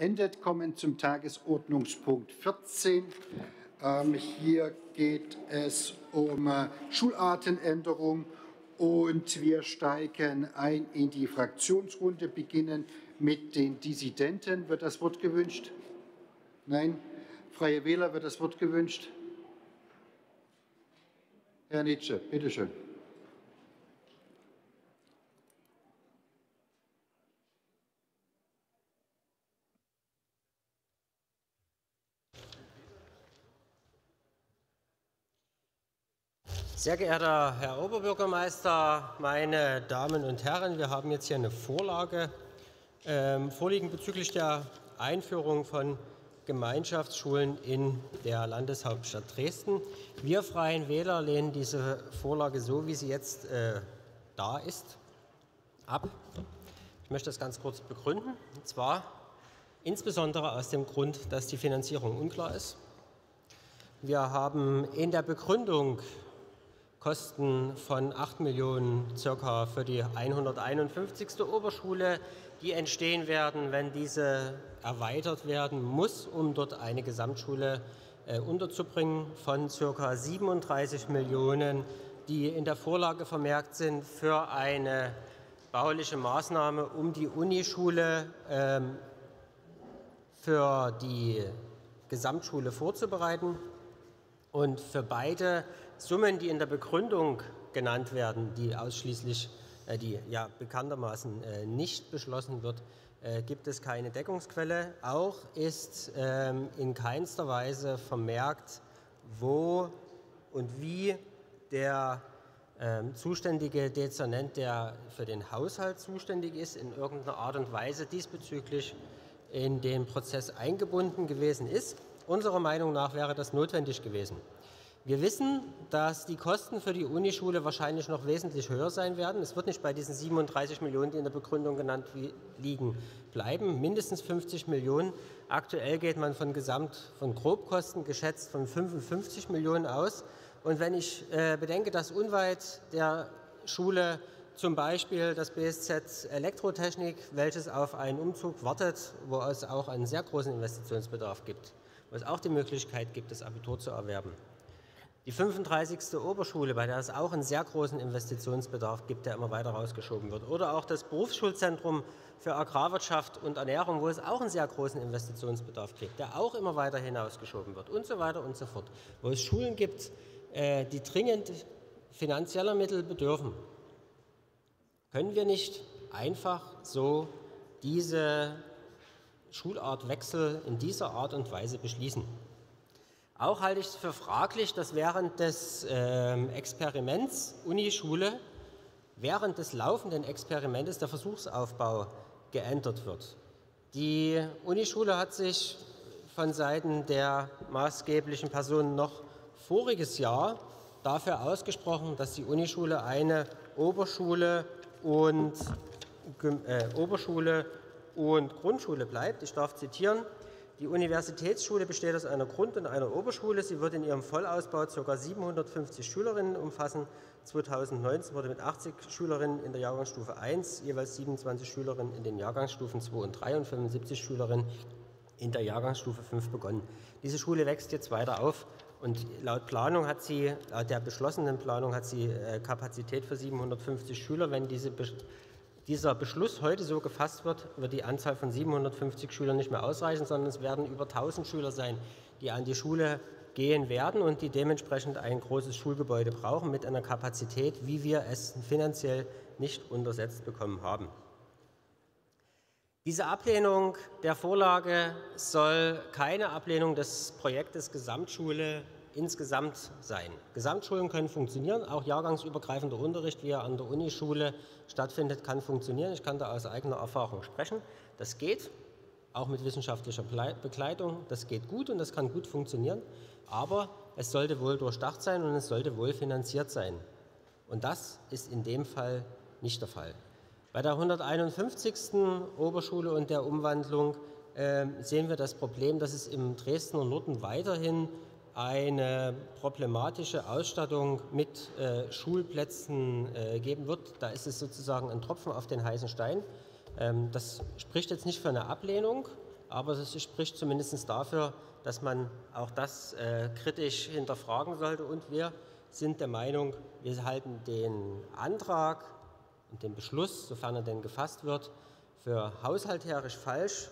beendet. Kommen zum Tagesordnungspunkt 14. Ähm, hier geht es um äh, Schulartenänderung und wir steigen ein in die Fraktionsrunde, beginnen mit den Dissidenten. Wird das Wort gewünscht? Nein? Freie Wähler, wird das Wort gewünscht? Herr Nitsche, bitteschön. Sehr geehrter Herr Oberbürgermeister, meine Damen und Herren, wir haben jetzt hier eine Vorlage ähm, vorliegen bezüglich der Einführung von Gemeinschaftsschulen in der Landeshauptstadt Dresden. Wir Freien Wähler lehnen diese Vorlage so, wie sie jetzt äh, da ist, ab. Ich möchte das ganz kurz begründen. Und zwar insbesondere aus dem Grund, dass die Finanzierung unklar ist. Wir haben in der Begründung Kosten von 8 Millionen circa für die 151. Oberschule, die entstehen werden, wenn diese erweitert werden muss, um dort eine Gesamtschule äh, unterzubringen, von circa 37 Millionen, die in der Vorlage vermerkt sind für eine bauliche Maßnahme, um die Unischule ähm, für die Gesamtschule vorzubereiten. Und für beide Summen, die in der Begründung genannt werden, die ausschließlich, äh, die ja bekanntermaßen äh, nicht beschlossen wird, äh, gibt es keine Deckungsquelle. Auch ist ähm, in keinster Weise vermerkt, wo und wie der ähm, zuständige Dezernent, der für den Haushalt zuständig ist, in irgendeiner Art und Weise diesbezüglich in den Prozess eingebunden gewesen ist. Unserer Meinung nach wäre das notwendig gewesen. Wir wissen, dass die Kosten für die Unischule wahrscheinlich noch wesentlich höher sein werden. Es wird nicht bei diesen 37 Millionen, die in der Begründung genannt liegen, bleiben. Mindestens 50 Millionen. Aktuell geht man von Gesamt, von Grobkosten geschätzt von 55 Millionen aus. Und wenn ich äh, bedenke, dass unweit der Schule zum Beispiel das BSZ Elektrotechnik, welches auf einen Umzug wartet, wo es auch einen sehr großen Investitionsbedarf gibt, wo es auch die Möglichkeit gibt, das Abitur zu erwerben. Die 35. Oberschule, bei der es auch einen sehr großen Investitionsbedarf gibt, der immer weiter rausgeschoben wird. Oder auch das Berufsschulzentrum für Agrarwirtschaft und Ernährung, wo es auch einen sehr großen Investitionsbedarf gibt, der auch immer weiter hinausgeschoben wird und so weiter und so fort. Wo es Schulen gibt, äh, die dringend finanzieller Mittel bedürfen. Können wir nicht einfach so diese Schulartwechsel in dieser Art und Weise beschließen? Auch halte ich es für fraglich, dass während des äh, Experiments Unischule, während des laufenden Experimentes der Versuchsaufbau geändert wird. Die Unischule hat sich von Seiten der maßgeblichen Personen noch voriges Jahr dafür ausgesprochen, dass die Unischule eine Oberschule und, äh, Oberschule und Grundschule bleibt. Ich darf zitieren. Die Universitätsschule besteht aus einer Grund- und einer Oberschule. Sie wird in ihrem Vollausbau ca. 750 Schülerinnen umfassen. 2019 wurde mit 80 Schülerinnen in der Jahrgangsstufe 1, jeweils 27 Schülerinnen in den Jahrgangsstufen 2 und 3 und 75 Schülerinnen in der Jahrgangsstufe 5 begonnen. Diese Schule wächst jetzt weiter auf und laut Planung hat sie, laut der beschlossenen Planung hat sie äh, Kapazität für 750 Schüler. Wenn diese dieser Beschluss heute so gefasst wird, wird die Anzahl von 750 Schülern nicht mehr ausreichen, sondern es werden über 1000 Schüler sein, die an die Schule gehen werden und die dementsprechend ein großes Schulgebäude brauchen mit einer Kapazität, wie wir es finanziell nicht untersetzt bekommen haben. Diese Ablehnung der Vorlage soll keine Ablehnung des Projektes Gesamtschule insgesamt sein. Gesamtschulen können funktionieren, auch jahrgangsübergreifender Unterricht, wie er an der Unischule stattfindet, kann funktionieren. Ich kann da aus eigener Erfahrung sprechen. Das geht, auch mit wissenschaftlicher Begleitung. Das geht gut und das kann gut funktionieren, aber es sollte wohl durchdacht sein und es sollte wohl finanziert sein. Und das ist in dem Fall nicht der Fall. Bei der 151. Oberschule und der Umwandlung äh, sehen wir das Problem, dass es im Dresdner Norden weiterhin eine problematische Ausstattung mit äh, Schulplätzen äh, geben wird. Da ist es sozusagen ein Tropfen auf den heißen Stein. Ähm, das spricht jetzt nicht für eine Ablehnung aber es spricht zumindest dafür, dass man auch das äh, kritisch hinterfragen sollte. Und wir sind der Meinung, wir halten den Antrag und den Beschluss, sofern er denn gefasst wird, für haushalterisch falsch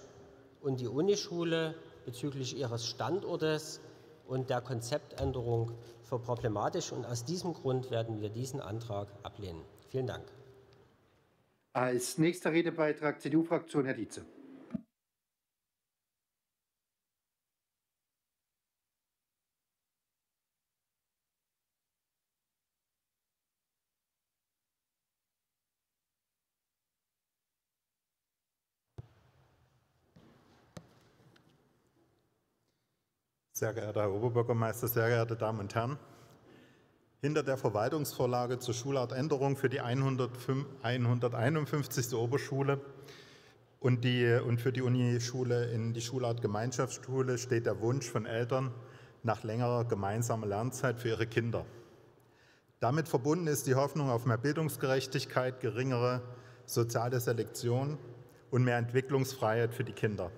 und die Unischule bezüglich ihres Standortes und der Konzeptänderung für problematisch. Und aus diesem Grund werden wir diesen Antrag ablehnen. Vielen Dank. Als nächster Redebeitrag CDU-Fraktion Herr Dietze. Sehr geehrter Herr Oberbürgermeister, sehr geehrte Damen und Herren! Hinter der Verwaltungsvorlage zur Schulartänderung für die 151. Oberschule und, die, und für die Unischule in die Schulart Gemeinschaftsschule steht der Wunsch von Eltern nach längerer gemeinsamer Lernzeit für ihre Kinder. Damit verbunden ist die Hoffnung auf mehr Bildungsgerechtigkeit, geringere soziale Selektion und mehr Entwicklungsfreiheit für die Kinder.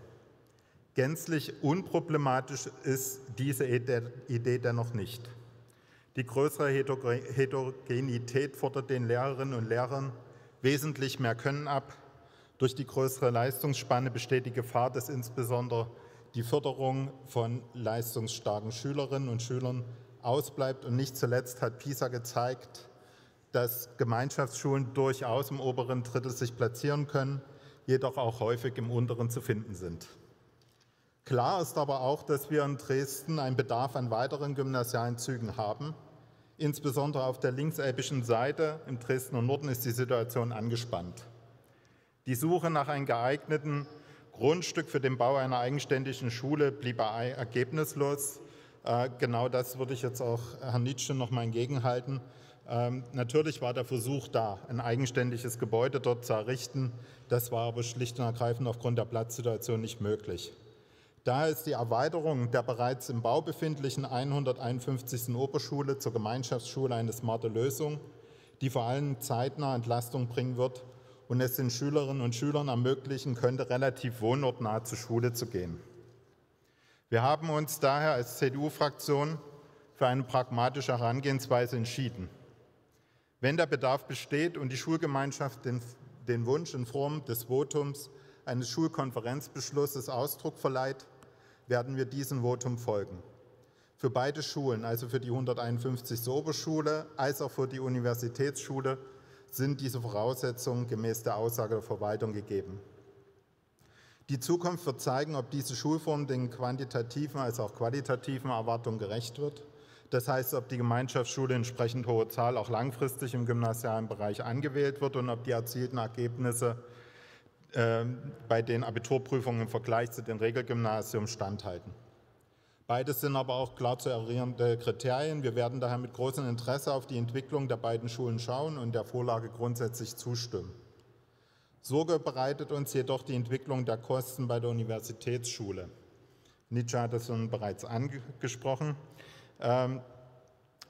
Gänzlich unproblematisch ist diese Idee dennoch nicht. Die größere Heterogenität fordert den Lehrerinnen und Lehrern wesentlich mehr Können ab. Durch die größere Leistungsspanne besteht die Gefahr, dass insbesondere die Förderung von leistungsstarken Schülerinnen und Schülern ausbleibt. Und nicht zuletzt hat PISA gezeigt, dass Gemeinschaftsschulen durchaus im oberen Drittel sich platzieren können, jedoch auch häufig im unteren zu finden sind. Klar ist aber auch, dass wir in Dresden einen Bedarf an weiteren gymnasialen Zügen haben. Insbesondere auf der linkselbischen Seite im Dresdner Norden ist die Situation angespannt. Die Suche nach einem geeigneten Grundstück für den Bau einer eigenständigen Schule blieb ergebnislos. Äh, genau das würde ich jetzt auch Herrn Nietzsche noch mal entgegenhalten. Ähm, natürlich war der Versuch da, ein eigenständiges Gebäude dort zu errichten. Das war aber schlicht und ergreifend aufgrund der Platzsituation nicht möglich. Daher ist die Erweiterung der bereits im Bau befindlichen 151. Oberschule zur Gemeinschaftsschule eine smarte Lösung, die vor allem zeitnah Entlastung bringen wird und es den Schülerinnen und Schülern ermöglichen könnte, relativ wohnortnah zur Schule zu gehen. Wir haben uns daher als CDU-Fraktion für eine pragmatische Herangehensweise entschieden. Wenn der Bedarf besteht und die Schulgemeinschaft den, den Wunsch in Form des Votums eines Schulkonferenzbeschlusses Ausdruck verleiht, werden wir diesem Votum folgen. Für beide Schulen, also für die 151. Oberschule als auch für die Universitätsschule, sind diese Voraussetzungen gemäß der Aussage der Verwaltung gegeben. Die Zukunft wird zeigen, ob diese Schulform den quantitativen als auch qualitativen Erwartungen gerecht wird. Das heißt, ob die Gemeinschaftsschule entsprechend hohe Zahl auch langfristig im gymnasialen Bereich angewählt wird und ob die erzielten Ergebnisse bei den Abiturprüfungen im Vergleich zu den Regelgymnasien standhalten. Beides sind aber auch klar zu errierende Kriterien. Wir werden daher mit großem Interesse auf die Entwicklung der beiden Schulen schauen und der Vorlage grundsätzlich zustimmen. Sorge bereitet uns jedoch die Entwicklung der Kosten bei der Universitätsschule. Nietzsche hat das schon bereits angesprochen. Ähm,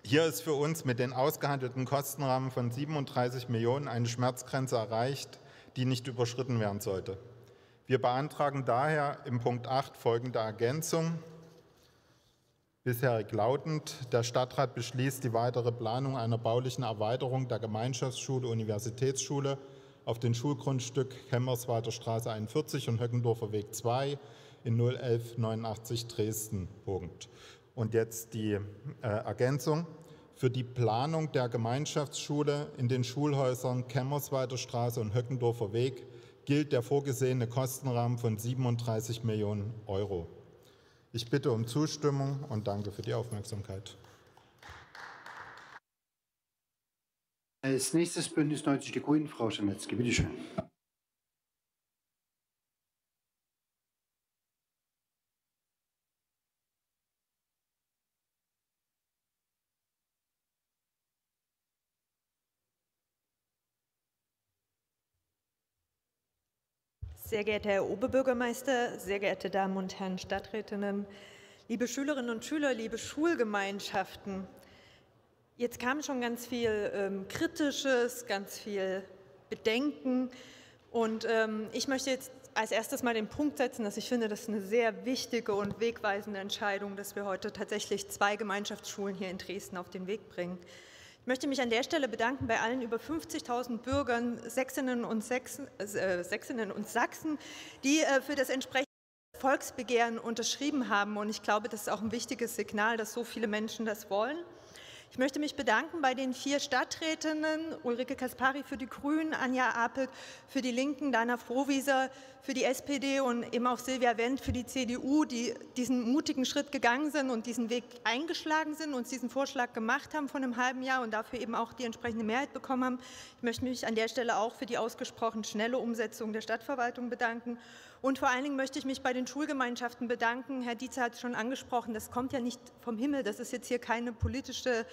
hier ist für uns mit den ausgehandelten Kostenrahmen von 37 Millionen eine Schmerzgrenze erreicht, die nicht überschritten werden sollte. Wir beantragen daher im Punkt 8 folgende Ergänzung. Bisherig lautend, der Stadtrat beschließt die weitere Planung einer baulichen Erweiterung der Gemeinschaftsschule Universitätsschule auf dem Schulgrundstück Hemmerswalder Straße 41 und Höckendorfer Weg 2 in 01189 Dresden. Punkt. Und jetzt die äh, Ergänzung. Für die Planung der Gemeinschaftsschule in den Schulhäusern Kämmerswalder Straße und Höckendorfer Weg gilt der vorgesehene Kostenrahmen von 37 Millionen Euro. Ich bitte um Zustimmung und danke für die Aufmerksamkeit. Als nächstes Bündnis 90 Die Grünen, Frau Schanitzky, bitte Sehr geehrter Herr Oberbürgermeister, sehr geehrte Damen und Herren Stadträtinnen, liebe Schülerinnen und Schüler, liebe Schulgemeinschaften, jetzt kam schon ganz viel ähm, Kritisches, ganz viel Bedenken und ähm, ich möchte jetzt als erstes mal den Punkt setzen, dass ich finde, das ist eine sehr wichtige und wegweisende Entscheidung, dass wir heute tatsächlich zwei Gemeinschaftsschulen hier in Dresden auf den Weg bringen. Ich möchte mich an der Stelle bedanken bei allen über 50.000 Bürgern, Sächsinnen und, Sachsen, äh, Sächsinnen und Sachsen, die äh, für das entsprechende Volksbegehren unterschrieben haben. Und ich glaube, das ist auch ein wichtiges Signal, dass so viele Menschen das wollen. Ich möchte mich bedanken bei den vier Stadträtinnen, Ulrike Kaspari für die Grünen, Anja Apelt für die Linken, Dana Frohwieser für die SPD und eben auch Silvia Wendt für die CDU, die diesen mutigen Schritt gegangen sind und diesen Weg eingeschlagen sind, und diesen Vorschlag gemacht haben von einem halben Jahr und dafür eben auch die entsprechende Mehrheit bekommen haben. Ich möchte mich an der Stelle auch für die ausgesprochen schnelle Umsetzung der Stadtverwaltung bedanken. Und vor allen Dingen möchte ich mich bei den Schulgemeinschaften bedanken. Herr Dietzer hat es schon angesprochen, das kommt ja nicht vom Himmel. Das ist jetzt hier keine politische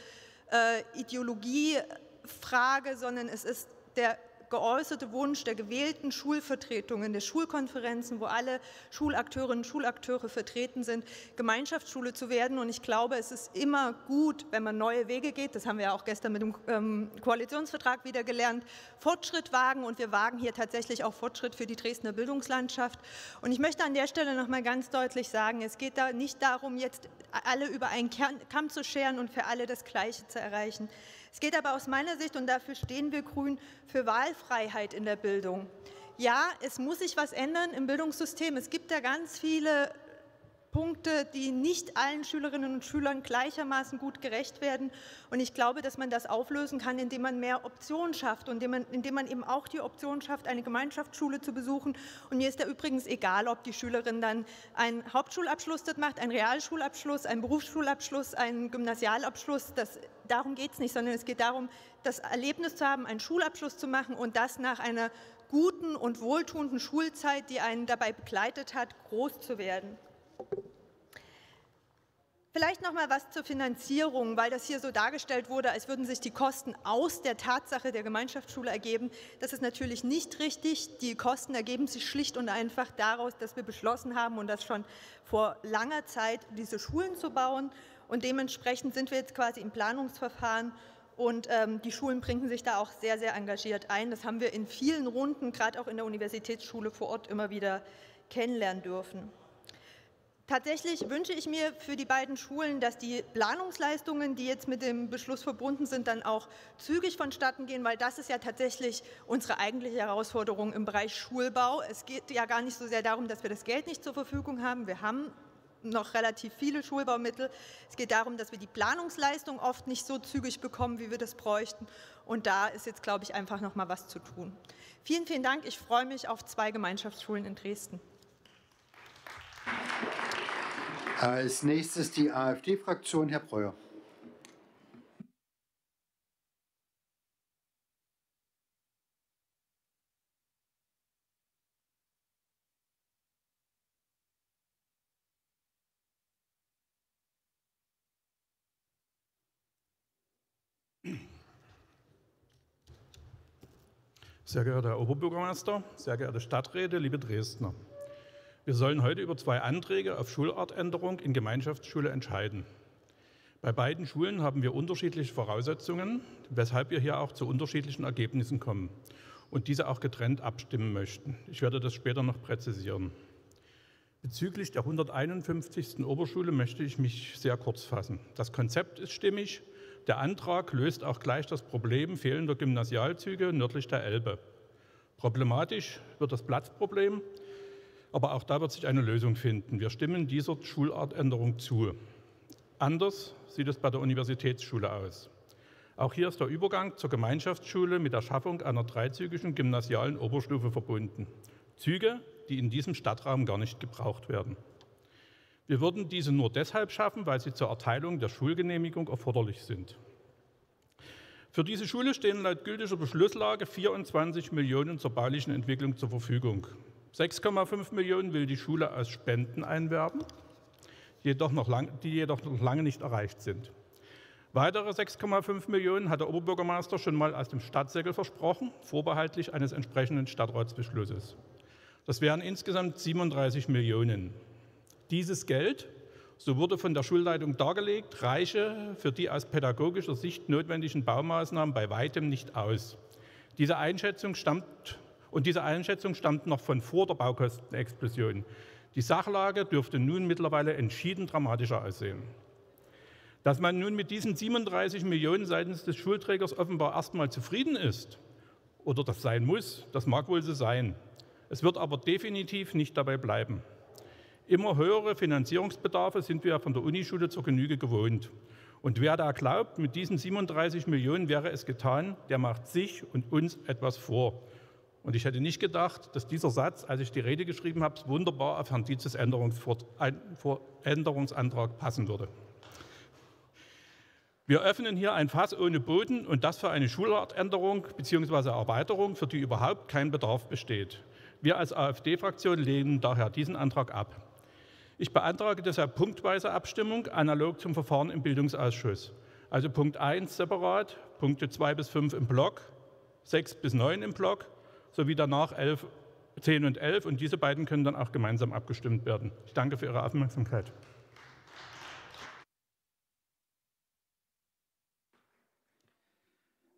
äh, Ideologiefrage, sondern es ist der geäußerte Wunsch der gewählten Schulvertretungen, der Schulkonferenzen, wo alle Schulakteurinnen und Schulakteure vertreten sind, Gemeinschaftsschule zu werden. Und ich glaube, es ist immer gut, wenn man neue Wege geht. Das haben wir ja auch gestern mit dem ähm, Koalitionsvertrag wieder gelernt. Fortschritt wagen und wir wagen hier tatsächlich auch Fortschritt für die Dresdner Bildungslandschaft. Und ich möchte an der Stelle noch mal ganz deutlich sagen, es geht da nicht darum, jetzt alle über einen Kamm zu scheren und für alle das Gleiche zu erreichen. Es geht aber aus meiner Sicht, und dafür stehen wir Grün, für Wahlfreiheit in der Bildung. Ja, es muss sich was ändern im Bildungssystem. Es gibt da ganz viele Punkte, die nicht allen Schülerinnen und Schülern gleichermaßen gut gerecht werden. Und ich glaube, dass man das auflösen kann, indem man mehr Optionen schafft und indem man, indem man eben auch die Option schafft, eine Gemeinschaftsschule zu besuchen. Und mir ist da übrigens egal, ob die Schülerin dann einen Hauptschulabschluss dort macht, einen Realschulabschluss, einen Berufsschulabschluss, einen Gymnasialabschluss. Das, darum geht es nicht, sondern es geht darum, das Erlebnis zu haben, einen Schulabschluss zu machen und das nach einer guten und wohltuenden Schulzeit, die einen dabei begleitet hat, groß zu werden. Vielleicht noch mal was zur Finanzierung, weil das hier so dargestellt wurde, als würden sich die Kosten aus der Tatsache der Gemeinschaftsschule ergeben. Das ist natürlich nicht richtig. Die Kosten ergeben sich schlicht und einfach daraus, dass wir beschlossen haben und das schon vor langer Zeit, diese Schulen zu bauen. Und dementsprechend sind wir jetzt quasi im Planungsverfahren und ähm, die Schulen bringen sich da auch sehr, sehr engagiert ein. Das haben wir in vielen Runden, gerade auch in der Universitätsschule vor Ort, immer wieder kennenlernen dürfen. Tatsächlich wünsche ich mir für die beiden Schulen, dass die Planungsleistungen, die jetzt mit dem Beschluss verbunden sind, dann auch zügig vonstatten gehen, weil das ist ja tatsächlich unsere eigentliche Herausforderung im Bereich Schulbau. Es geht ja gar nicht so sehr darum, dass wir das Geld nicht zur Verfügung haben. Wir haben noch relativ viele Schulbaumittel. Es geht darum, dass wir die Planungsleistung oft nicht so zügig bekommen, wie wir das bräuchten. Und da ist jetzt, glaube ich, einfach noch mal was zu tun. Vielen, vielen Dank. Ich freue mich auf zwei Gemeinschaftsschulen in Dresden. Als nächstes die AfD-Fraktion, Herr Breuer. Sehr geehrter Herr Oberbürgermeister, sehr geehrte Stadträte, liebe Dresdner. Wir sollen heute über zwei Anträge auf Schulartänderung in Gemeinschaftsschule entscheiden. Bei beiden Schulen haben wir unterschiedliche Voraussetzungen, weshalb wir hier auch zu unterschiedlichen Ergebnissen kommen und diese auch getrennt abstimmen möchten. Ich werde das später noch präzisieren. Bezüglich der 151. Oberschule möchte ich mich sehr kurz fassen. Das Konzept ist stimmig. Der Antrag löst auch gleich das Problem fehlender Gymnasialzüge nördlich der Elbe. Problematisch wird das Platzproblem, aber auch da wird sich eine Lösung finden. Wir stimmen dieser Schulartänderung zu. Anders sieht es bei der Universitätsschule aus. Auch hier ist der Übergang zur Gemeinschaftsschule mit der Schaffung einer dreizügigen gymnasialen Oberstufe verbunden. Züge, die in diesem Stadtraum gar nicht gebraucht werden. Wir würden diese nur deshalb schaffen, weil sie zur Erteilung der Schulgenehmigung erforderlich sind. Für diese Schule stehen laut gültiger Beschlusslage 24 Millionen zur baulichen Entwicklung zur Verfügung. 6,5 Millionen will die Schule aus Spenden einwerben, jedoch noch lang, die jedoch noch lange nicht erreicht sind. Weitere 6,5 Millionen hat der Oberbürgermeister schon mal aus dem Stadtsäckel versprochen, vorbehaltlich eines entsprechenden Stadtratsbeschlusses. Das wären insgesamt 37 Millionen. Dieses Geld, so wurde von der Schulleitung dargelegt, reiche für die aus pädagogischer Sicht notwendigen Baumaßnahmen bei weitem nicht aus. Diese Einschätzung stammt Und diese Einschätzung stammt noch von vor der Baukostenexplosion. Die Sachlage dürfte nun mittlerweile entschieden dramatischer aussehen. Dass man nun mit diesen 37 Millionen seitens des Schulträgers offenbar erstmal zufrieden ist oder das sein muss, das mag wohl so sein. Es wird aber definitiv nicht dabei bleiben. Immer höhere Finanzierungsbedarfe sind wir von der Unischule zur Genüge gewohnt. Und wer da glaubt, mit diesen 37 Millionen wäre es getan, der macht sich und uns etwas vor. Und ich hätte nicht gedacht, dass dieser Satz, als ich die Rede geschrieben habe, wunderbar auf Herrn Dietzes Änderungsantrag passen würde. Wir öffnen hier ein Fass ohne Boden und das für eine Schulartänderung bzw. Erweiterung, für die überhaupt kein Bedarf besteht. Wir als AfD-Fraktion lehnen daher diesen Antrag ab. Ich beantrage deshalb punktweise Abstimmung, analog zum Verfahren im Bildungsausschuss. Also Punkt 1 separat, Punkte 2 bis 5 im Block, 6 bis 9 im Block sowie danach 11, 10 und 11. Und diese beiden können dann auch gemeinsam abgestimmt werden. Ich danke für Ihre Aufmerksamkeit.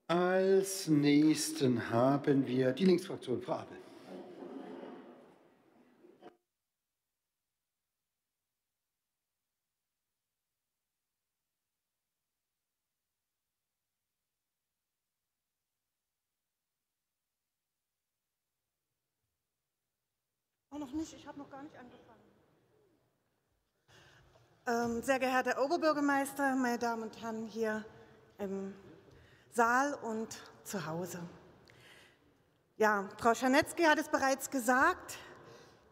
Als nächsten haben wir die Linksfraktion, Frau Abel. noch nicht, ich habe noch gar nicht angefangen. Ähm, sehr geehrter Oberbürgermeister, meine Damen und Herren hier im Saal und zu Hause. Ja, Frau Scharnetzky hat es bereits gesagt,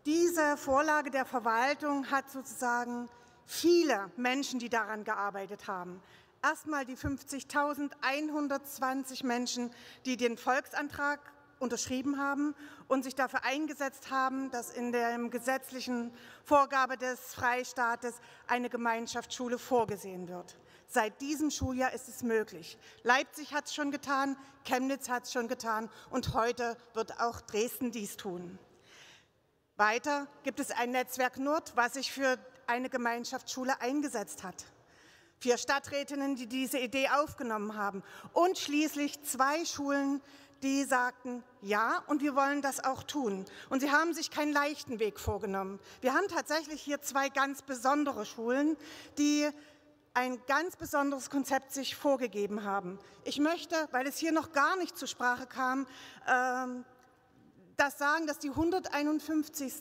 diese Vorlage der Verwaltung hat sozusagen viele Menschen, die daran gearbeitet haben. Erstmal die 50.120 Menschen, die den Volksantrag unterschrieben haben und sich dafür eingesetzt haben, dass in der gesetzlichen Vorgabe des Freistaates eine Gemeinschaftsschule vorgesehen wird. Seit diesem Schuljahr ist es möglich. Leipzig hat es schon getan, Chemnitz hat es schon getan und heute wird auch Dresden dies tun. Weiter gibt es ein Netzwerk Nord, was sich für eine Gemeinschaftsschule eingesetzt hat. Vier Stadträtinnen, die diese Idee aufgenommen haben und schließlich zwei Schulen, die sagten, ja, und wir wollen das auch tun. Und sie haben sich keinen leichten Weg vorgenommen. Wir haben tatsächlich hier zwei ganz besondere Schulen, die ein ganz besonderes Konzept sich vorgegeben haben. Ich möchte, weil es hier noch gar nicht zur Sprache kam, ähm, das sagen, dass die 151.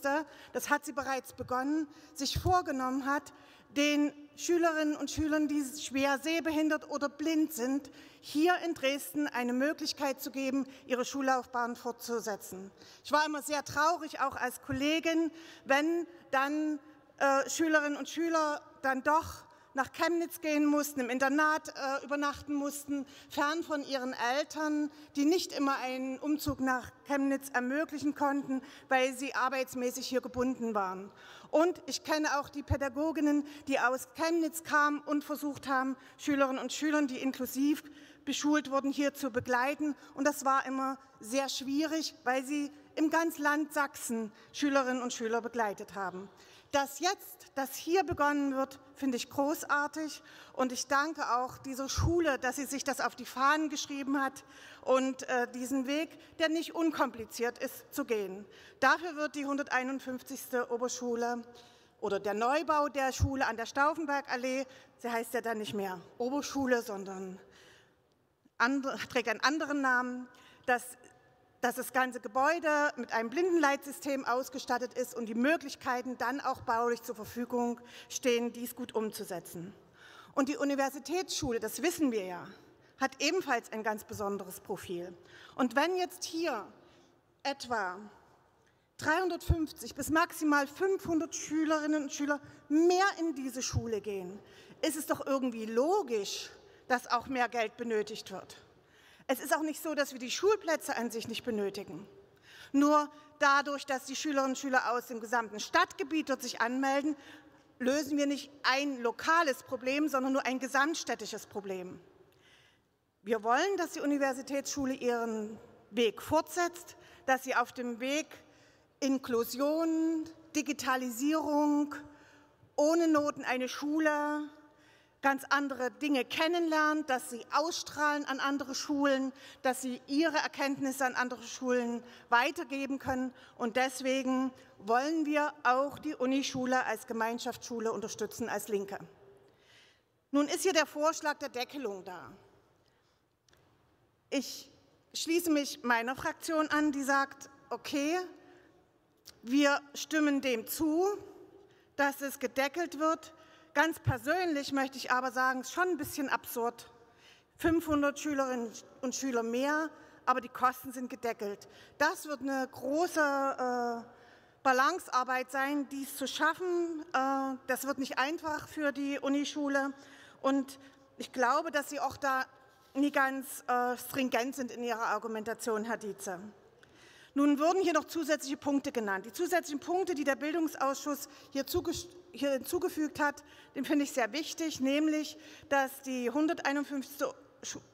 das hat sie bereits begonnen, sich vorgenommen hat, den Schülerinnen und Schülern, die schwer sehbehindert oder blind sind, hier in Dresden eine Möglichkeit zu geben, ihre Schullaufbahn fortzusetzen. Ich war immer sehr traurig, auch als Kollegin, wenn dann äh, Schülerinnen und Schüler dann doch nach Chemnitz gehen mussten, im Internat äh, übernachten mussten, fern von ihren Eltern, die nicht immer einen Umzug nach Chemnitz ermöglichen konnten, weil sie arbeitsmäßig hier gebunden waren. Und ich kenne auch die Pädagoginnen, die aus Chemnitz kamen und versucht haben, Schülerinnen und Schülern, die inklusiv beschult wurden, hier zu begleiten. Und das war immer sehr schwierig, weil sie im ganzen Land Sachsen Schülerinnen und Schüler begleitet haben. Dass jetzt das hier begonnen wird, finde ich großartig und ich danke auch dieser Schule, dass sie sich das auf die Fahnen geschrieben hat und äh, diesen Weg, der nicht unkompliziert ist, zu gehen. Dafür wird die 151. Oberschule oder der Neubau der Schule an der Stauffenbergallee, sie heißt ja dann nicht mehr Oberschule, sondern andere, trägt einen anderen Namen, dass dass das ganze Gebäude mit einem Blindenleitsystem ausgestattet ist und die Möglichkeiten dann auch baulich zur Verfügung stehen, dies gut umzusetzen. Und die Universitätsschule, das wissen wir ja, hat ebenfalls ein ganz besonderes Profil. Und wenn jetzt hier etwa 350 bis maximal 500 Schülerinnen und Schüler mehr in diese Schule gehen, ist es doch irgendwie logisch, dass auch mehr Geld benötigt wird. Es ist auch nicht so, dass wir die Schulplätze an sich nicht benötigen. Nur dadurch, dass die Schülerinnen und Schüler aus dem gesamten Stadtgebiet dort sich anmelden, lösen wir nicht ein lokales Problem, sondern nur ein gesamtstädtisches Problem. Wir wollen, dass die Universitätsschule ihren Weg fortsetzt, dass sie auf dem Weg Inklusion, Digitalisierung, ohne Noten eine Schule, ganz andere Dinge kennenlernen, dass sie ausstrahlen an andere Schulen, dass sie ihre Erkenntnisse an andere Schulen weitergeben können. Und deswegen wollen wir auch die Unischule als Gemeinschaftsschule unterstützen als Linke. Nun ist hier der Vorschlag der Deckelung da. Ich schließe mich meiner Fraktion an, die sagt, okay, wir stimmen dem zu, dass es gedeckelt wird. Ganz persönlich möchte ich aber sagen, es ist schon ein bisschen absurd. 500 Schülerinnen und Schüler mehr, aber die Kosten sind gedeckelt. Das wird eine große äh, Balancearbeit sein, dies zu schaffen. Äh, das wird nicht einfach für die Unischule. Und ich glaube, dass Sie auch da nie ganz äh, stringent sind in Ihrer Argumentation, Herr Dietze. Nun wurden hier noch zusätzliche Punkte genannt. Die zusätzlichen Punkte, die der Bildungsausschuss hier, hier hinzugefügt hat, den finde ich sehr wichtig, nämlich, dass die 151.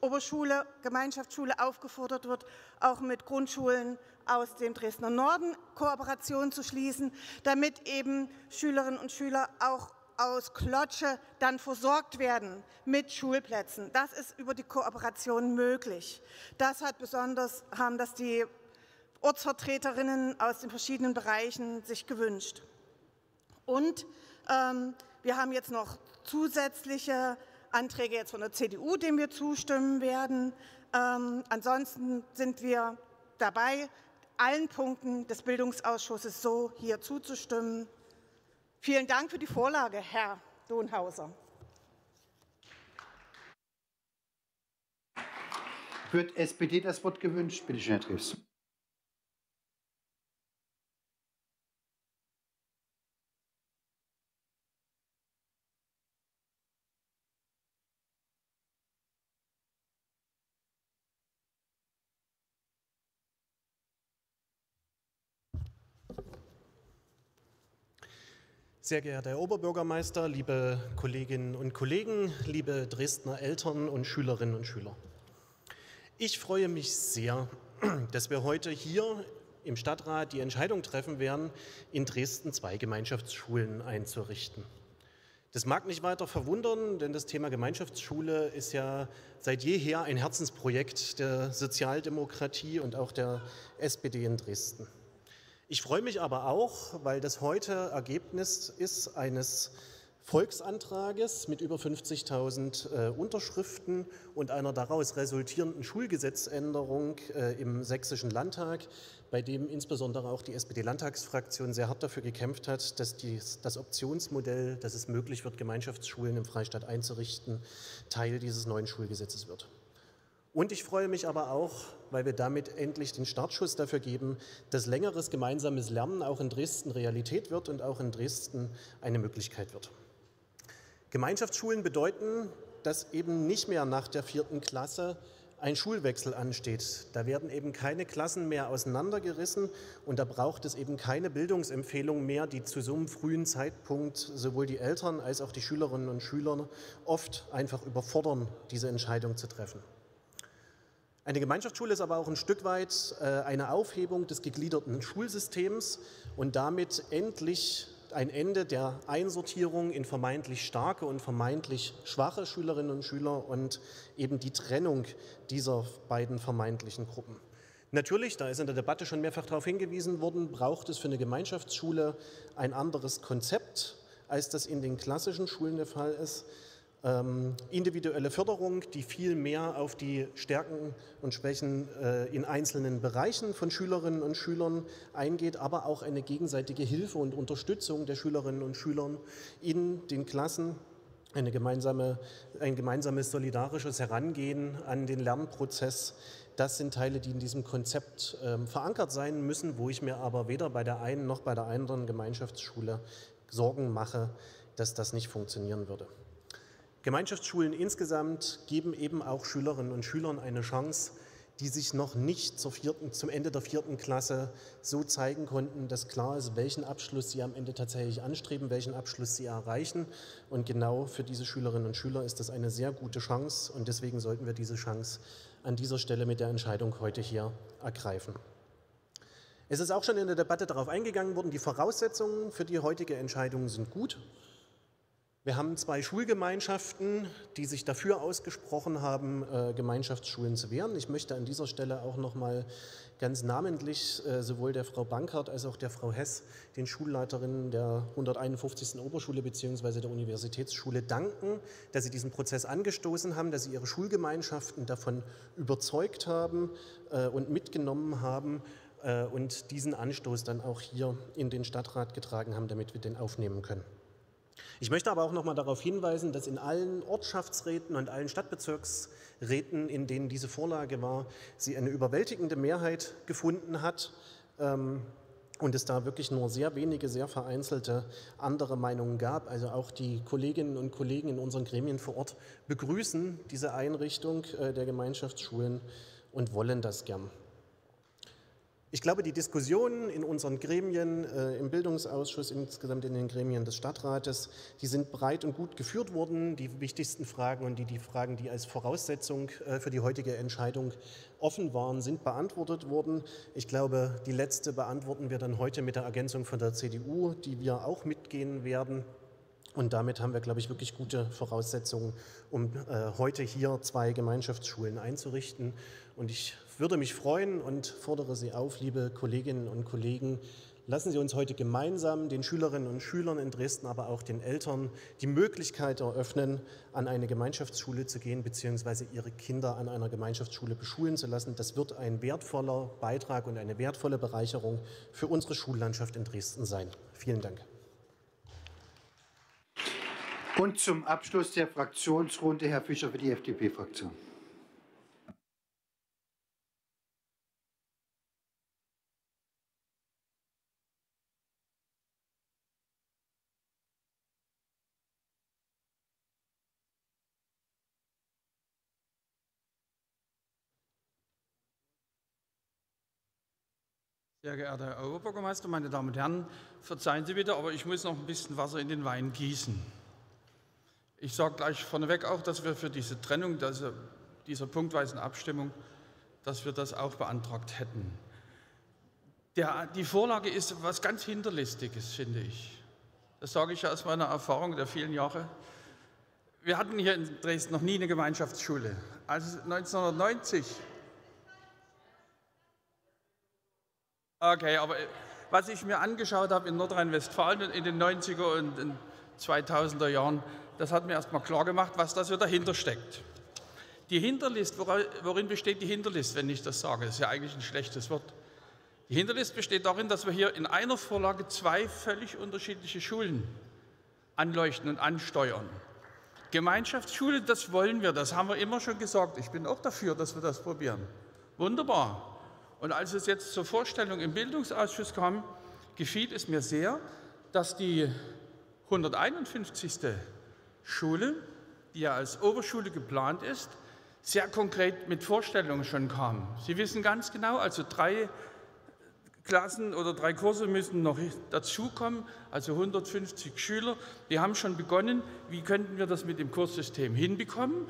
Oberschule, Gemeinschaftsschule aufgefordert wird, auch mit Grundschulen aus dem Dresdner Norden Kooperationen zu schließen, damit eben Schülerinnen und Schüler auch aus Klotsche dann versorgt werden mit Schulplätzen. Das ist über die Kooperation möglich. Das hat besonders, haben das die Ortsvertreterinnen aus den verschiedenen Bereichen sich gewünscht. Und wir haben jetzt noch zusätzliche Anträge jetzt von der CDU, denen wir zustimmen werden. Ähm, ansonsten sind wir dabei, allen Punkten des Bildungsausschusses so hier zuzustimmen. Vielen Dank für die Vorlage, Herr Donhauser. Wird SPD das Wort gewünscht? Bitte schön, Herr Treves. Sehr geehrter Herr Oberbürgermeister, liebe Kolleginnen und Kollegen, liebe Dresdner Eltern und Schülerinnen und Schüler. Ich freue mich sehr, dass wir heute hier im Stadtrat die Entscheidung treffen werden, in Dresden zwei Gemeinschaftsschulen einzurichten. Das mag nicht weiter verwundern, denn das Thema Gemeinschaftsschule ist ja seit jeher ein Herzensprojekt der Sozialdemokratie und auch der SPD in Dresden. Ich freue mich aber auch, weil das heute Ergebnis ist eines Volksantrages mit über 50.000 äh, Unterschriften und einer daraus resultierenden Schulgesetzänderung äh, im Sächsischen Landtag, bei dem insbesondere auch die SPD-Landtagsfraktion sehr hart dafür gekämpft hat, dass dies, das Optionsmodell, dass es möglich wird, Gemeinschaftsschulen im Freistaat einzurichten, Teil dieses neuen Schulgesetzes wird. Und ich freue mich aber auch, weil wir damit endlich den Startschuss dafür geben, dass längeres gemeinsames Lernen auch in Dresden Realität wird und auch in Dresden eine Möglichkeit wird. Gemeinschaftsschulen bedeuten, dass eben nicht mehr nach der vierten Klasse ein Schulwechsel ansteht. Da werden eben keine Klassen mehr auseinandergerissen und da braucht es eben keine Bildungsempfehlung mehr, die zu so einem frühen Zeitpunkt sowohl die Eltern als auch die Schülerinnen und Schüler oft einfach überfordern, diese Entscheidung zu treffen. Eine Gemeinschaftsschule ist aber auch ein Stück weit äh, eine Aufhebung des gegliederten Schulsystems und damit endlich ein Ende der Einsortierung in vermeintlich starke und vermeintlich schwache Schülerinnen und Schüler und eben die Trennung dieser beiden vermeintlichen Gruppen. Natürlich, da ist in der Debatte schon mehrfach darauf hingewiesen worden, braucht es für eine Gemeinschaftsschule ein anderes Konzept, als das in den klassischen Schulen der Fall ist ähm, individuelle Förderung, die viel mehr auf die Stärken und Schwächen äh, in einzelnen Bereichen von Schülerinnen und Schülern eingeht, aber auch eine gegenseitige Hilfe und Unterstützung der Schülerinnen und Schüler in den Klassen, eine gemeinsame, ein gemeinsames solidarisches Herangehen an den Lernprozess. Das sind Teile, die in diesem Konzept äh, verankert sein müssen, wo ich mir aber weder bei der einen noch bei der anderen Gemeinschaftsschule Sorgen mache, dass das nicht funktionieren würde. Gemeinschaftsschulen insgesamt geben eben auch Schülerinnen und Schülern eine Chance, die sich noch nicht vierten, zum Ende der vierten Klasse so zeigen konnten, dass klar ist, welchen Abschluss sie am Ende tatsächlich anstreben, welchen Abschluss sie erreichen. Und genau für diese Schülerinnen und Schüler ist das eine sehr gute Chance und deswegen sollten wir diese Chance an dieser Stelle mit der Entscheidung heute hier ergreifen. Es ist auch schon in der Debatte darauf eingegangen worden, die Voraussetzungen für die heutige Entscheidung sind gut. Wir haben zwei Schulgemeinschaften, die sich dafür ausgesprochen haben, äh, Gemeinschaftsschulen zu wehren. Ich möchte an dieser Stelle auch noch mal ganz namentlich äh, sowohl der Frau Bankert als auch der Frau Hess, den Schulleiterinnen der 151. Oberschule bzw. der Universitätsschule, danken, dass sie diesen Prozess angestoßen haben, dass sie ihre Schulgemeinschaften davon überzeugt haben äh, und mitgenommen haben und diesen Anstoß dann auch hier in den Stadtrat getragen haben, damit wir den aufnehmen können. Ich möchte aber auch noch mal darauf hinweisen, dass in allen Ortschaftsräten und allen Stadtbezirksräten, in denen diese Vorlage war, sie eine überwältigende Mehrheit gefunden hat ähm, und es da wirklich nur sehr wenige, sehr vereinzelte andere Meinungen gab. Also auch die Kolleginnen und Kollegen in unseren Gremien vor Ort begrüßen diese Einrichtung äh, der Gemeinschaftsschulen und wollen das gern. Ich glaube, die Diskussionen in unseren Gremien, äh, im Bildungsausschuss, insgesamt in den Gremien des Stadtrates, die sind breit und gut geführt worden. Die wichtigsten Fragen und die, die Fragen, die als Voraussetzung äh, für die heutige Entscheidung offen waren, sind beantwortet worden. Ich glaube, die letzte beantworten wir dann heute mit der Ergänzung von der CDU, die wir auch mitgehen werden. Und damit haben wir, glaube ich, wirklich gute Voraussetzungen, um äh, heute hier zwei Gemeinschaftsschulen einzurichten. Und ich würde mich freuen und fordere Sie auf, liebe Kolleginnen und Kollegen, lassen Sie uns heute gemeinsam den Schülerinnen und Schülern in Dresden, aber auch den Eltern die Möglichkeit eröffnen, an eine Gemeinschaftsschule zu gehen, beziehungsweise ihre Kinder an einer Gemeinschaftsschule beschulen zu lassen. Das wird ein wertvoller Beitrag und eine wertvolle Bereicherung für unsere Schullandschaft in Dresden sein. Vielen Dank. Und zum Abschluss der Fraktionsrunde Herr Fischer für die FDP-Fraktion. Sehr geehrter Herr Oberbürgermeister, meine Damen und Herren, verzeihen Sie bitte, aber ich muss noch ein bisschen Wasser in den Wein gießen. Ich sage gleich vorneweg auch, dass wir für diese Trennung dieser, dieser punktweisen Abstimmung, dass wir das auch beantragt hätten. Der, die Vorlage ist was ganz Hinterlistiges, finde ich. Das sage ich aus meiner Erfahrung der vielen Jahre. Wir hatten hier in Dresden noch nie eine Gemeinschaftsschule. Als 1990 Okay, aber äh, was ich mir angeschaut habe in Nordrhein-Westfalen in den 90er und 2000er Jahren, das hat mir erstmal klar gemacht, was da so dahinter steckt. Die Hinterlist, worin besteht die Hinterlist, wenn ich das sage? Das ist ja eigentlich ein schlechtes Wort. Die Hinterlist besteht darin, dass wir hier in einer Vorlage zwei völlig unterschiedliche Schulen anleuchten und ansteuern. Gemeinschaftsschule, das wollen wir, das haben wir immer schon gesagt. Ich bin auch dafür, dass wir das probieren. Wunderbar. Und als es jetzt zur Vorstellung im Bildungsausschuss kam, gefiel es mir sehr, dass die 151. Schule, die ja als Oberschule geplant ist, sehr konkret mit Vorstellungen schon kam. Sie wissen ganz genau, also drei Klassen oder drei Kurse müssen noch dazukommen, also 150 Schüler. Die haben schon begonnen, wie könnten wir das mit dem Kurssystem hinbekommen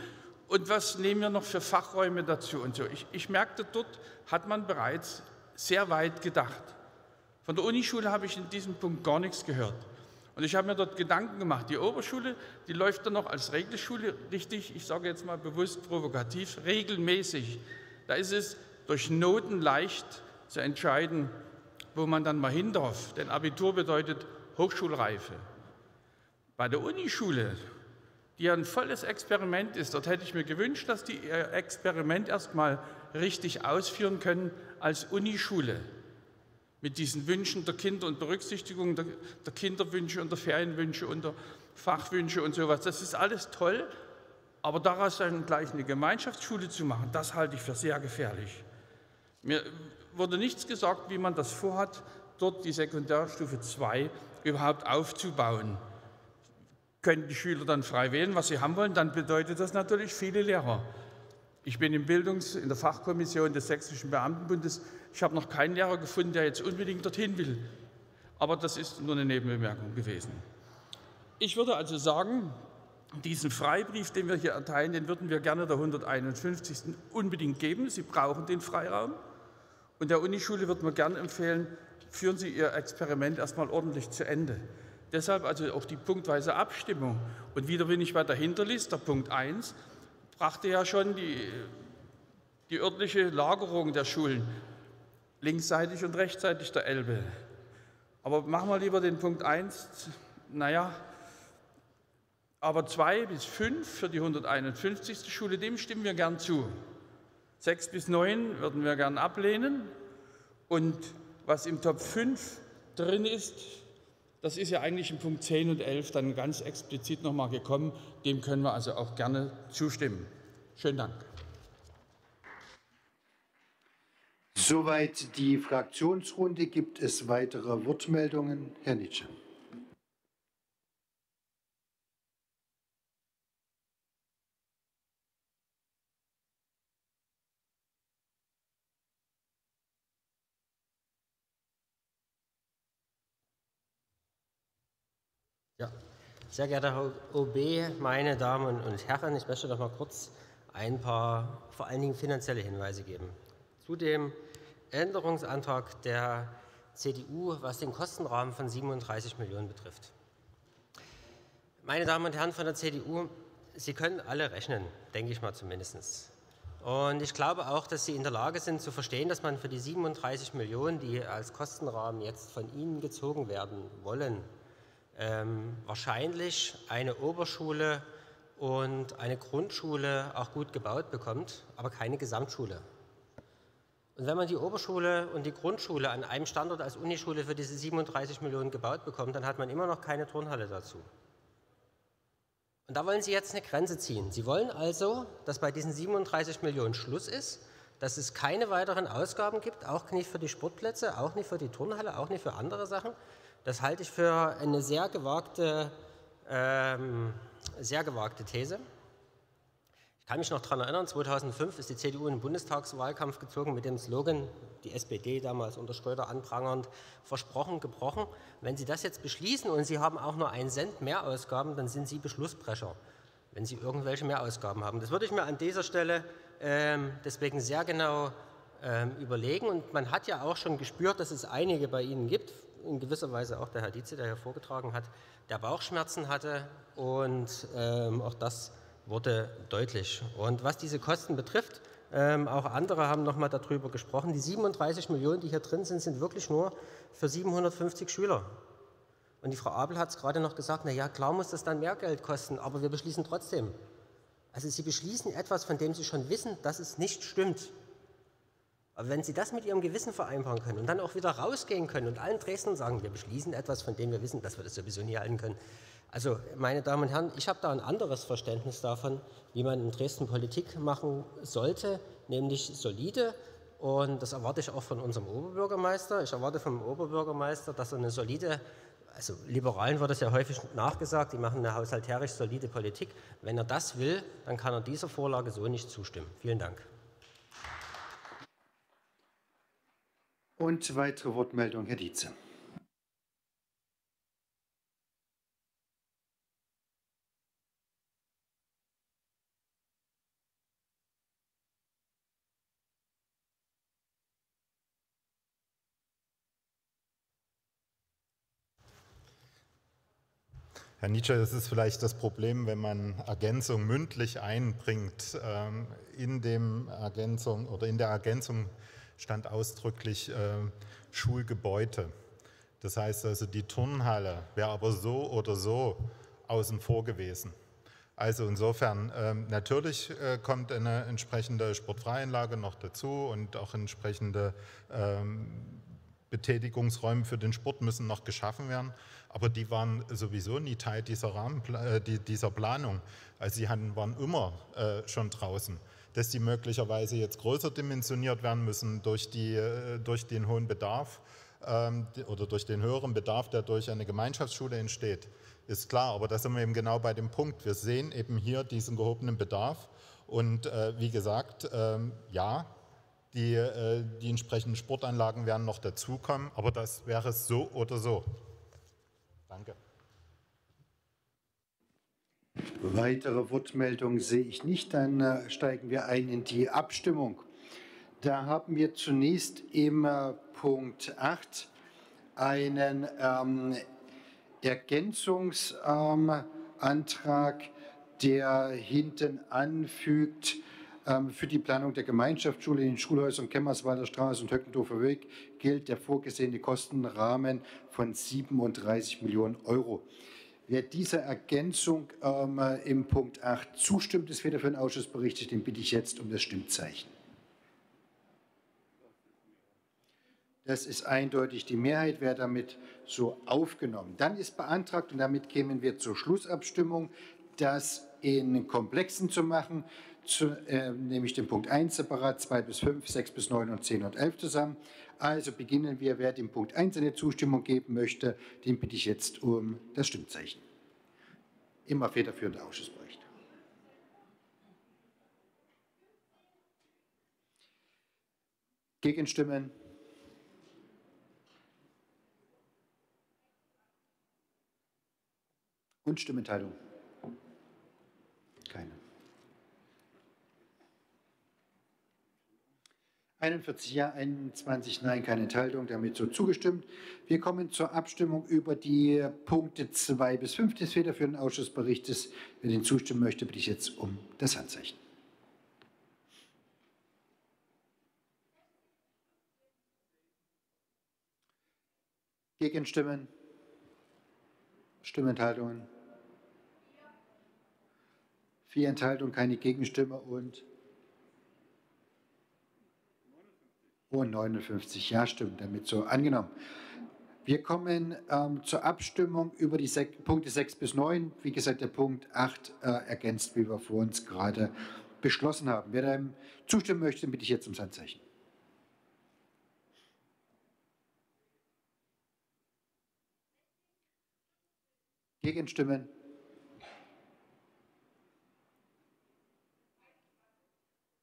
und was nehmen wir noch für Fachräume dazu und so. Ich, ich merkte, dort hat man bereits sehr weit gedacht. Von der Unischule habe ich in diesem Punkt gar nichts gehört. Und ich habe mir dort Gedanken gemacht. Die Oberschule, die läuft dann noch als Regelschule richtig, ich sage jetzt mal bewusst provokativ, regelmäßig. Da ist es durch Noten leicht zu entscheiden, wo man dann mal hin darf. Denn Abitur bedeutet Hochschulreife. Bei der Unischule, die ein volles Experiment ist. Dort hätte ich mir gewünscht, dass die ihr Experiment erstmal richtig ausführen können als Unischule. Mit diesen Wünschen der Kinder und Berücksichtigung der, der Kinderwünsche und der Ferienwünsche und der Fachwünsche und sowas. Das ist alles toll, aber daraus dann gleich eine Gemeinschaftsschule zu machen, das halte ich für sehr gefährlich. Mir wurde nichts gesagt, wie man das vorhat, dort die Sekundärstufe 2 überhaupt aufzubauen können die Schüler dann frei wählen, was sie haben wollen, dann bedeutet das natürlich viele Lehrer. Ich bin im Bildungs-, in der Fachkommission des Sächsischen Beamtenbundes. Ich habe noch keinen Lehrer gefunden, der jetzt unbedingt dorthin will. Aber das ist nur eine Nebenbemerkung gewesen. Ich würde also sagen, diesen Freibrief, den wir hier erteilen, den würden wir gerne der 151. unbedingt geben. Sie brauchen den Freiraum. Und der Unischule wird man gerne empfehlen, führen Sie Ihr Experiment erstmal ordentlich zu Ende. Deshalb also auch die punktweise Abstimmung. Und wieder bin ich bei der Hinterliste, Punkt 1 brachte ja schon die, die örtliche Lagerung der Schulen linksseitig und rechtsseitig der Elbe. Aber machen wir lieber den Punkt 1, naja, aber 2 bis 5 für die 151. Schule, dem stimmen wir gern zu. 6 bis 9 würden wir gern ablehnen. Und was im Top 5 drin ist, das ist ja eigentlich in Punkt 10 und 11 dann ganz explizit nochmal gekommen. Dem können wir also auch gerne zustimmen. Schönen Dank. Soweit die Fraktionsrunde. Gibt es weitere Wortmeldungen? Herr Nitsche. Ja, sehr geehrter Herr OB, meine Damen und Herren, ich möchte noch mal kurz ein paar vor allen Dingen finanzielle Hinweise geben. Zu dem Änderungsantrag der CDU, was den Kostenrahmen von 37 Millionen betrifft. Meine Damen und Herren von der CDU, Sie können alle rechnen, denke ich mal zumindest. Und ich glaube auch, dass Sie in der Lage sind zu verstehen, dass man für die 37 Millionen, die als Kostenrahmen jetzt von Ihnen gezogen werden wollen, ähm, wahrscheinlich eine Oberschule und eine Grundschule auch gut gebaut bekommt, aber keine Gesamtschule. Und wenn man die Oberschule und die Grundschule an einem Standort als Unischule für diese 37 Millionen gebaut bekommt, dann hat man immer noch keine Turnhalle dazu. Und da wollen Sie jetzt eine Grenze ziehen. Sie wollen also, dass bei diesen 37 Millionen Schluss ist, dass es keine weiteren Ausgaben gibt, auch nicht für die Sportplätze, auch nicht für die Turnhalle, auch nicht für andere Sachen, das halte ich für eine sehr gewagte, ähm, sehr gewagte These. Ich kann mich noch daran erinnern, 2005 ist die CDU in den Bundestagswahlkampf gezogen mit dem Slogan, die SPD damals unter Schröder anprangernd, versprochen, gebrochen. Wenn Sie das jetzt beschließen und Sie haben auch nur einen Cent Mehrausgaben, dann sind Sie Beschlussbrecher, wenn Sie irgendwelche Mehrausgaben haben. Das würde ich mir an dieser Stelle ähm, deswegen sehr genau ähm, überlegen. Und man hat ja auch schon gespürt, dass es einige bei Ihnen gibt, in gewisser Weise auch der Herr Dietze, der hier vorgetragen hat, der Bauchschmerzen hatte und ähm, auch das wurde deutlich. Und was diese Kosten betrifft, ähm, auch andere haben noch mal darüber gesprochen, die 37 Millionen, die hier drin sind, sind wirklich nur für 750 Schüler. Und die Frau Abel hat es gerade noch gesagt, na ja, klar muss das dann mehr Geld kosten, aber wir beschließen trotzdem. Also Sie beschließen etwas, von dem Sie schon wissen, dass es nicht stimmt. Aber wenn Sie das mit Ihrem Gewissen vereinbaren können und dann auch wieder rausgehen können und allen Dresden sagen, wir beschließen etwas, von dem wir wissen, dass wir das sowieso nie halten können. Also, meine Damen und Herren, ich habe da ein anderes Verständnis davon, wie man in Dresden Politik machen sollte, nämlich solide. Und das erwarte ich auch von unserem Oberbürgermeister. Ich erwarte vom Oberbürgermeister, dass er eine solide also Liberalen wird es ja häufig nachgesagt, die machen eine haushalterisch solide Politik. Wenn er das will, dann kann er dieser Vorlage so nicht zustimmen. Vielen Dank. Und weitere Wortmeldung, Herr Dietze. Herr Nietzsche, das ist vielleicht das Problem, wenn man Ergänzung mündlich einbringt. Ähm, in, dem Ergänzung, oder in der Ergänzung stand ausdrücklich äh, Schulgebäude. Das heißt also, die Turnhalle wäre aber so oder so außen vor gewesen. Also insofern, ähm, natürlich äh, kommt eine entsprechende Sportfreianlage noch dazu und auch entsprechende ähm, Betätigungsräume für den Sport müssen noch geschaffen werden, aber die waren sowieso nie Teil dieser, Rahmen, äh, dieser Planung. Also sie waren immer äh, schon draußen dass die möglicherweise jetzt größer dimensioniert werden müssen durch, die, äh, durch den hohen Bedarf ähm, oder durch den höheren Bedarf, der durch eine Gemeinschaftsschule entsteht, ist klar. Aber da sind wir eben genau bei dem Punkt. Wir sehen eben hier diesen gehobenen Bedarf. Und äh, wie gesagt, ähm, ja, die, äh, die entsprechenden Sportanlagen werden noch dazukommen, aber das wäre so oder so. Danke. Weitere Wortmeldungen sehe ich nicht. Dann äh, steigen wir ein in die Abstimmung. Da haben wir zunächst im äh, Punkt 8 einen ähm, Ergänzungsantrag, der hinten anfügt, ähm, für die Planung der Gemeinschaftsschule in den Schulhäusern Kemmerswalder Straße und Höckendorfer Weg gilt der vorgesehene Kostenrahmen von 37 Millionen Euro. Wer dieser Ergänzung ähm, im Punkt 8 zustimmt, des federführenden Ausschussberichtes, den bitte ich jetzt um das Stimmzeichen. Das ist eindeutig die Mehrheit, wäre damit so aufgenommen. Dann ist beantragt, und damit kämen wir zur Schlussabstimmung, das in Komplexen zu machen, zu, äh, nämlich den Punkt 1 separat, 2 bis 5, 6 bis 9 und 10 und 11 zusammen. Also beginnen wir, wer dem Punkt 1 eine Zustimmung geben möchte, den bitte ich jetzt um das Stimmzeichen. Immer federführender Ausschussbericht. Gegenstimmen? Und Stimmenthaltung? Keine. 41 Ja, 21 Nein, keine Enthaltung, damit so zugestimmt. Wir kommen zur Abstimmung über die Punkte 2 bis 5 des federführenden Ausschussberichtes. Wer den zustimmen möchte, bitte ich jetzt um das Handzeichen. Gegenstimmen? Stimmenthaltungen? Vier Enthaltungen, keine Gegenstimme und und 59 Ja-Stimmen damit so angenommen. Wir kommen ähm, zur Abstimmung über die Sek Punkte 6 bis 9. Wie gesagt, der Punkt 8 äh, ergänzt, wie wir vor uns gerade beschlossen haben. Wer dem zustimmen möchte, bitte ich jetzt ums Handzeichen. Gegenstimmen?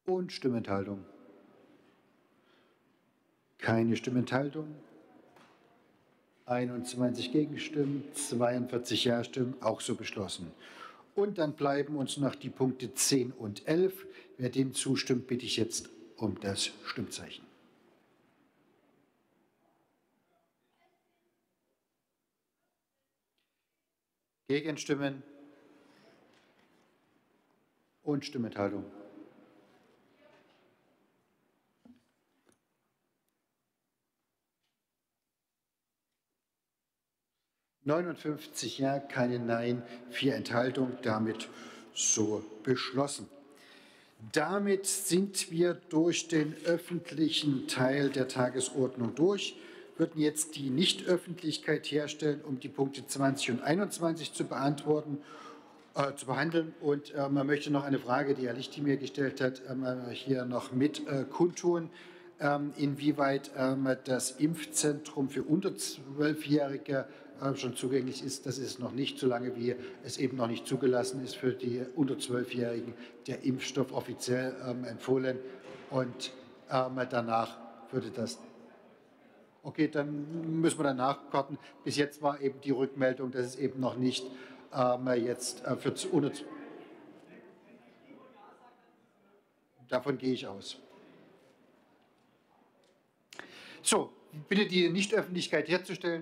Und Stimmenthaltung? Keine Stimmenthaltung. 21 Gegenstimmen, 42 Ja-Stimmen, auch so beschlossen. Und dann bleiben uns noch die Punkte 10 und 11. Wer dem zustimmt, bitte ich jetzt um das Stimmzeichen. Gegenstimmen und Stimmenthaltung. 59 Ja, keine Nein, vier Enthaltungen, damit so beschlossen. Damit sind wir durch den öffentlichen Teil der Tagesordnung durch, würden jetzt die Nichtöffentlichkeit herstellen, um die Punkte 20 und 21 zu beantworten, äh, zu behandeln. Und äh, man möchte noch eine Frage, die Herr Lichti mir gestellt hat, äh, hier noch mit äh, kundtun, ähm, inwieweit ähm, das Impfzentrum für unter Zwölfjährige äh, schon zugänglich ist. Das ist noch nicht, so lange wie es eben noch nicht zugelassen ist für die unter Zwölfjährigen, der Impfstoff offiziell ähm, empfohlen. Und ähm, danach würde das. Okay, dann müssen wir danach warten. Bis jetzt war eben die Rückmeldung, dass es eben noch nicht ähm, jetzt äh, für unter Davon gehe ich aus. So, bitte die Nichtöffentlichkeit herzustellen.